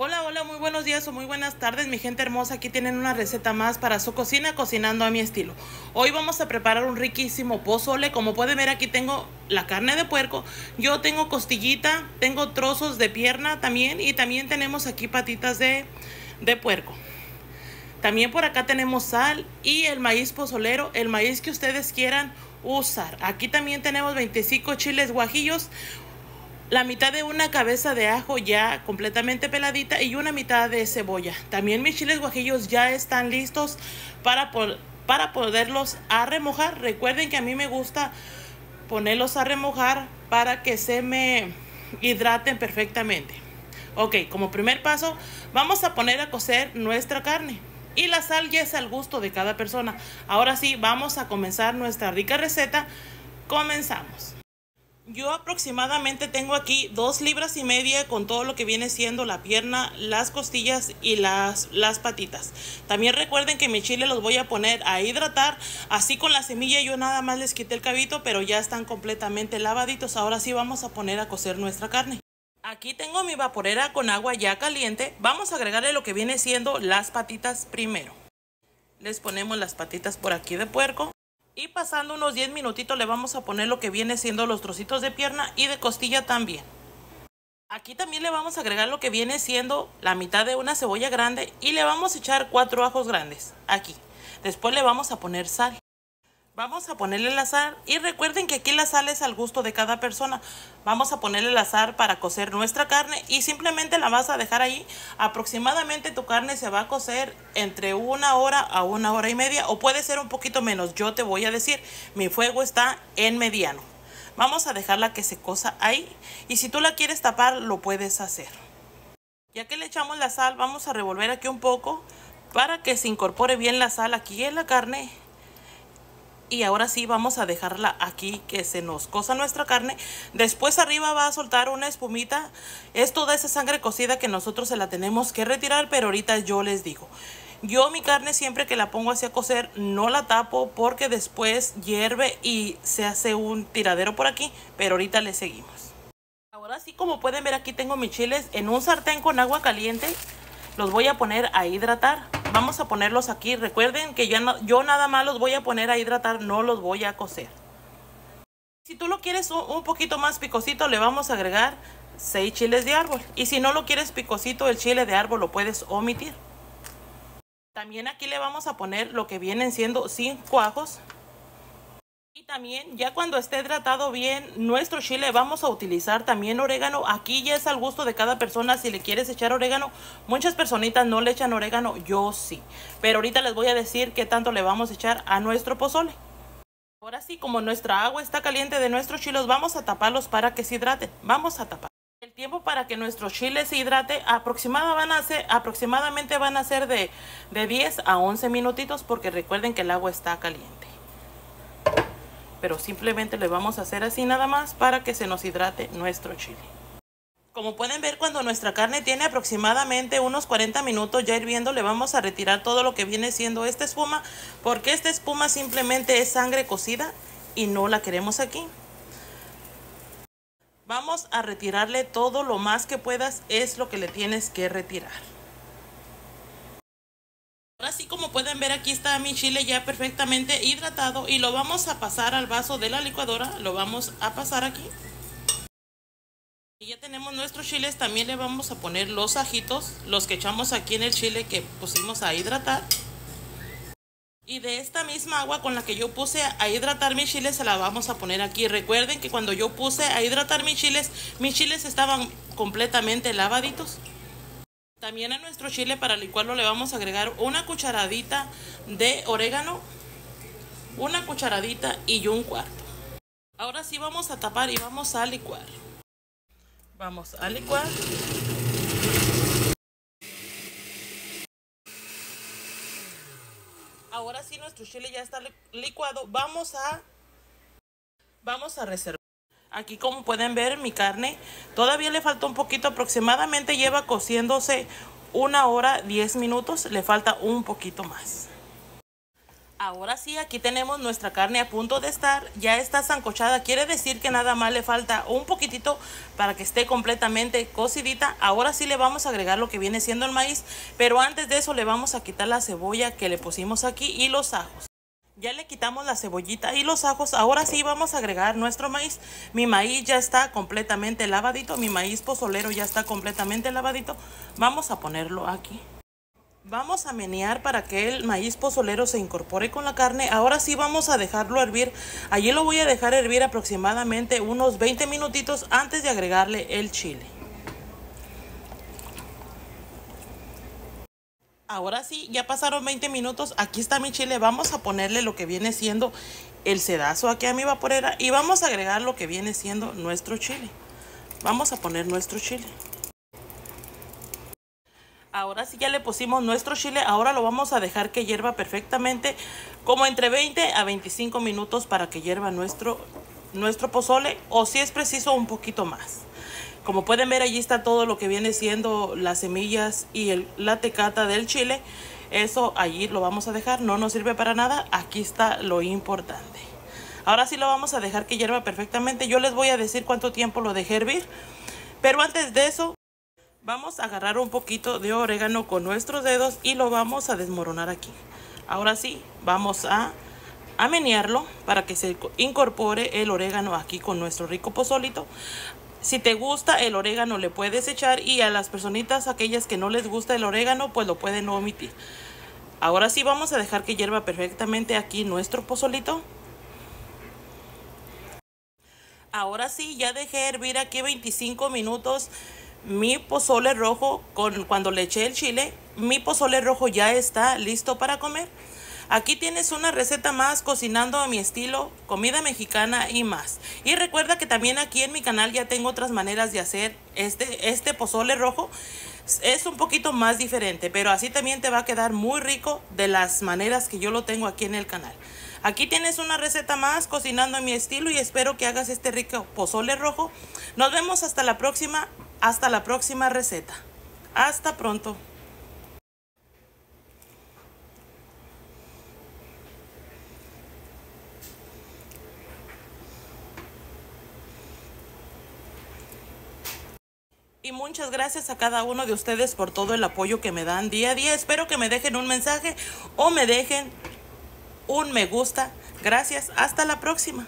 Hola, hola, muy buenos días o muy buenas tardes, mi gente hermosa. Aquí tienen una receta más para su cocina, cocinando a mi estilo. Hoy vamos a preparar un riquísimo pozole. Como pueden ver, aquí tengo la carne de puerco. Yo tengo costillita, tengo trozos de pierna también y también tenemos aquí patitas de, de puerco. También por acá tenemos sal y el maíz pozolero, el maíz que ustedes quieran usar. Aquí también tenemos 25 chiles guajillos, la mitad de una cabeza de ajo ya completamente peladita y una mitad de cebolla. También mis chiles guajillos ya están listos para, para poderlos a remojar. Recuerden que a mí me gusta ponerlos a remojar para que se me hidraten perfectamente. Ok, como primer paso vamos a poner a cocer nuestra carne. Y la sal ya es al gusto de cada persona. Ahora sí, vamos a comenzar nuestra rica receta. Comenzamos. Yo aproximadamente tengo aquí dos libras y media con todo lo que viene siendo la pierna, las costillas y las, las patitas. También recuerden que mi chile los voy a poner a hidratar. Así con la semilla yo nada más les quité el cabito, pero ya están completamente lavaditos. Ahora sí vamos a poner a cocer nuestra carne. Aquí tengo mi vaporera con agua ya caliente. Vamos a agregarle lo que viene siendo las patitas primero. Les ponemos las patitas por aquí de puerco. Y pasando unos 10 minutitos le vamos a poner lo que viene siendo los trocitos de pierna y de costilla también. Aquí también le vamos a agregar lo que viene siendo la mitad de una cebolla grande y le vamos a echar cuatro ajos grandes aquí. Después le vamos a poner sal. Vamos a ponerle la sal y recuerden que aquí la sal es al gusto de cada persona. Vamos a ponerle la sal para cocer nuestra carne y simplemente la vas a dejar ahí. Aproximadamente tu carne se va a cocer entre una hora a una hora y media o puede ser un poquito menos. Yo te voy a decir, mi fuego está en mediano. Vamos a dejarla que se cosa ahí y si tú la quieres tapar lo puedes hacer. Ya que le echamos la sal vamos a revolver aquí un poco para que se incorpore bien la sal aquí en la carne y ahora sí vamos a dejarla aquí que se nos cosa nuestra carne. Después arriba va a soltar una espumita. Es toda esa sangre cocida que nosotros se la tenemos que retirar, pero ahorita yo les digo. Yo mi carne siempre que la pongo así a cocer no la tapo porque después hierve y se hace un tiradero por aquí, pero ahorita le seguimos. Ahora sí como pueden ver aquí tengo mis chiles en un sartén con agua caliente. Los voy a poner a hidratar vamos a ponerlos aquí. Recuerden que yo, nada más los voy a poner a hidratar, no los voy a cocer. Si tú lo quieres un, poquito más picosito, le vamos a agregar 6 chiles de árbol. Y si no lo quieres picosito, el chile de árbol lo puedes omitir. También aquí le vamos a poner lo que vienen siendo 5 ajos. Y también ya cuando esté hidratado bien nuestro chile vamos a utilizar también orégano. Aquí ya es al gusto de cada persona si le quieres echar orégano. Muchas personitas no le echan orégano, yo sí. Pero ahorita les voy a decir qué tanto le vamos a echar a nuestro pozole. Ahora sí, como nuestra agua está caliente de nuestros chiles, vamos a taparlos para que se hidraten. Vamos a tapar. El tiempo para que nuestro chile se hidrate aproximadamente van a ser de, de 10 a 11 minutitos porque recuerden que el agua está caliente pero simplemente le vamos a hacer así nada más para que se nos hidrate nuestro chile. Como pueden ver cuando nuestra carne tiene aproximadamente unos 40 minutos ya hirviendo le vamos a retirar todo lo que viene siendo esta espuma porque esta espuma simplemente es sangre cocida y no la queremos aquí. Vamos a retirarle todo lo más que puedas es lo que le tienes que retirar. Ahora sí, como pueden ver, aquí está mi chile ya perfectamente hidratado y lo vamos a pasar al vaso de la licuadora. Lo vamos a pasar aquí. Y ya tenemos nuestros chiles, también le vamos a poner los ajitos, los que echamos aquí en el chile que pusimos a hidratar. Y de esta misma agua con la que yo puse a hidratar mis chiles se la vamos a poner aquí. Recuerden que cuando yo puse a hidratar mis chiles, mis chiles estaban completamente lavaditos. También a nuestro chile para licuarlo le vamos a agregar una cucharadita de orégano, una cucharadita y un cuarto. Ahora sí vamos a tapar y vamos a licuar. Vamos a licuar. Ahora sí nuestro chile ya está licuado. Vamos a vamos a reservar. Aquí como pueden ver mi carne todavía le falta un poquito, aproximadamente lleva cociéndose una hora 10 minutos, le falta un poquito más. Ahora sí, aquí tenemos nuestra carne a punto de estar, ya está zancochada, quiere decir que nada más le falta un poquitito para que esté completamente cocidita. Ahora sí le vamos a agregar lo que viene siendo el maíz, pero antes de eso le vamos a quitar la cebolla que le pusimos aquí y los ajos. Ya le quitamos la cebollita y los ajos, ahora sí vamos a agregar nuestro maíz. Mi maíz ya está completamente lavadito, mi maíz pozolero ya está completamente lavadito. Vamos a ponerlo aquí. Vamos a menear para que el maíz pozolero se incorpore con la carne. Ahora sí vamos a dejarlo hervir. Allí lo voy a dejar hervir aproximadamente unos 20 minutitos antes de agregarle el chile. Ahora sí, ya pasaron 20 minutos. Aquí está mi chile. Vamos a ponerle lo que viene siendo el sedazo aquí a mi vaporera y vamos a agregar lo que viene siendo nuestro chile. Vamos a poner nuestro chile. Ahora sí ya le pusimos nuestro chile, ahora lo vamos a dejar que hierva perfectamente como entre 20 a 25 minutos para que hierva nuestro, nuestro pozole o si es preciso un poquito más. Como pueden ver allí está todo lo que viene siendo las semillas y el, la tecata del chile. Eso allí lo vamos a dejar, no nos sirve para nada, aquí está lo importante. Ahora sí lo vamos a dejar que hierva perfectamente, yo les voy a decir cuánto tiempo lo dejé hervir. Pero antes de eso Vamos a agarrar un poquito de orégano con nuestros dedos y lo vamos a desmoronar aquí. Ahora sí, vamos a, a menearlo para que se incorpore el orégano aquí con nuestro rico pozolito. Si te gusta el orégano le puedes echar y a las personitas aquellas que no les gusta el orégano pues lo pueden omitir. Ahora sí vamos a dejar que hierva perfectamente aquí nuestro pozolito. Ahora sí, ya dejé hervir aquí 25 minutos mi pozole rojo, con, cuando le eché el chile, mi pozole rojo ya está listo para comer. Aquí tienes una receta más cocinando a mi estilo, comida mexicana y más. Y recuerda que también aquí en mi canal ya tengo otras maneras de hacer este, este pozole rojo. Es un poquito más diferente, pero así también te va a quedar muy rico de las maneras que yo lo tengo aquí en el canal. Aquí tienes una receta más cocinando a mi estilo y espero que hagas este rico pozole rojo. Nos vemos hasta la próxima. Hasta la próxima receta. Hasta pronto. Y muchas gracias a cada uno de ustedes por todo el apoyo que me dan día a día. Espero que me dejen un mensaje o me dejen un me gusta. Gracias. Hasta la próxima.